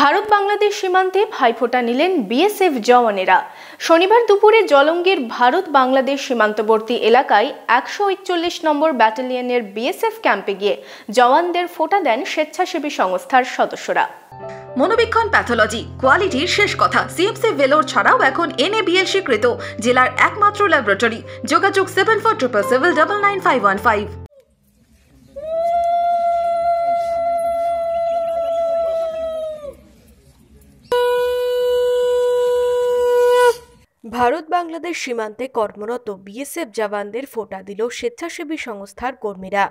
ভারত বাংলাদেশ সীমান্তে ভাইফোঁটা নিলেন বিএসএফ জওয়ানেরা। শনিবার দুপুরে জলঙ্গির ভারত বাংলাদেশ সীমান্তবর্তী এলাকায় একশো একচল্লিশ নম্বর ব্যাটালিয়নের বিএসএফ ক্যাম্পে গিয়ে জওয়ানদের ফোঁটা দেন স্বেচ্ছাসেবী সংস্থার সদস্যরা। মনোবীক্ষণ প্যাথোলজি, কোয়ালিটির শেষ কথা। সিএমসি ভেলোর ছাড়াও এখন এনএবিএল স্বীকৃত জেলার একমাত্র ল্যাবরেটরি। যোগাযোগ seven four triple seven double nine five one five Bharat Bangladesh সীমান্তে কর্মরত বিএসএফ জওয়ানদের ফোটা দিল স্বেচ্ছাসেবী সংস্থার কর্মীরা।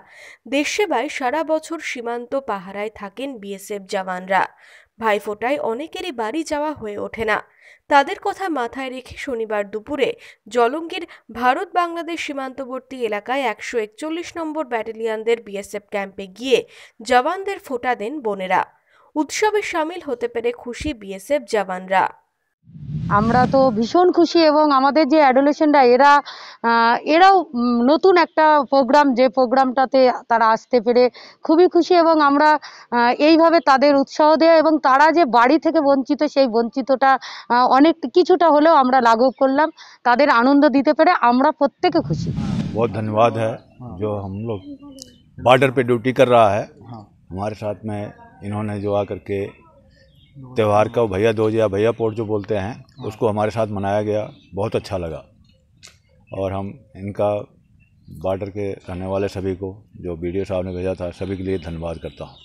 দেশসেবায় সারা বছর সীমান্ত পাহারায় থাকেন বিএসএফ জওয়ানরা। ভাইফোঁটায় অনেকেরই বাড়ি যাওয়া হয়ে ওঠে না। তাদের কথা মাথায় রেখে শনিবার দুপুরে জলঙ্গির ভারত বাংলাদেশ সীমান্তবর্তী এলাকায় একশো একচল্লিশ নম্বর ব্যাটালিয়ানদের বিএসএফ ক্যাম্পে গিয়ে জওয়ানদের ফোঁটা দেন বোনেরা। উৎসবে সামিল হতে পেরে খুশি বিএসএফ জওয়ানরা। আমরা তো ভীষণ খুশি এবং আমাদের যে অ্যাডোলেশনরা এরা আহ, এরাও উম, নতুন একটা প্রোগ্রাম যে প্রোগ্রামটাতে তারা আসতে পেরে খুবই খুশি এবং আমরা আহ, এইভাবে তাদের উৎসাহ দেওয়া এবং তারা যে বাড়ি থেকে বঞ্চিত সেই বঞ্চিতটা আহ, অনেক কিছুটা হলেও আমরা লাঘব করলাম তাদের আনন্দ দিতে পেরে আমরা প্রত্যেকে খুশি बहुत धन्यवाद है जो हम लोग बॉर्डर पे ड्यूटी कर रहा है हमारे साथ में इन्होंने जो आकर के त्यौहार का भैया दोज या भैया पोट जो बोलते हैं उसको हमारे साथ मनाया गया बहुत अच्छा लगा। और हम इनका बॉर्डर के रहने वाले सभी को जो वीडियो साहब ने भेजा था सभी के लिए धन्यवाद करता हूँ।